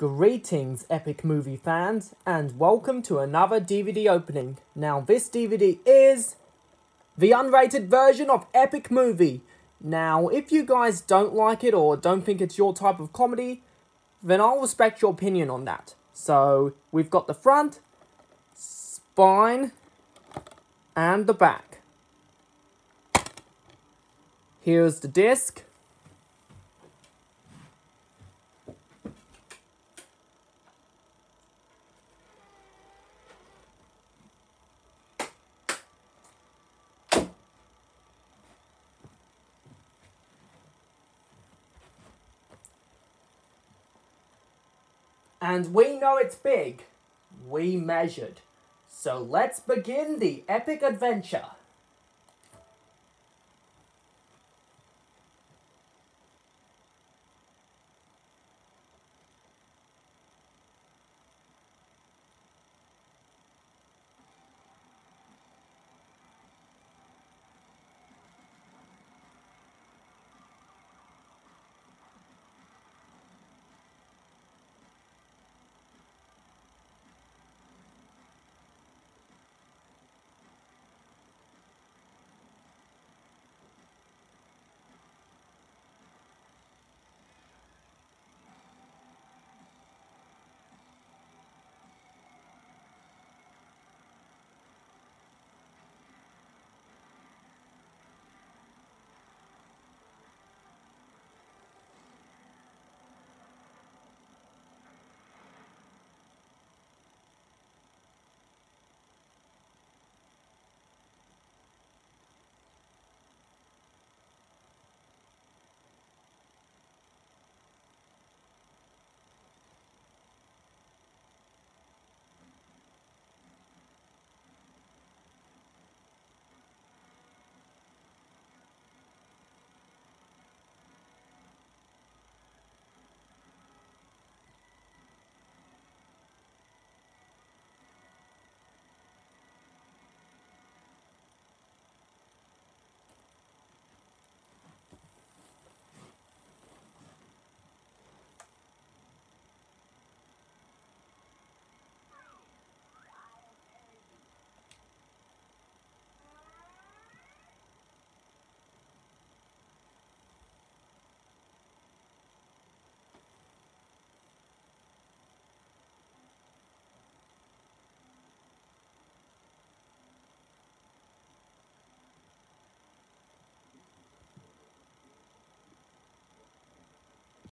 Greetings, epic movie fans, and welcome to another DVD opening. Now, this DVD is the unrated version of Epic Movie. Now, if you guys don't like it or don't think it's your type of comedy, then I'll respect your opinion on that. So, we've got the front, spine, and the back. Here's the disc. And we know it's big. We measured. So let's begin the epic adventure.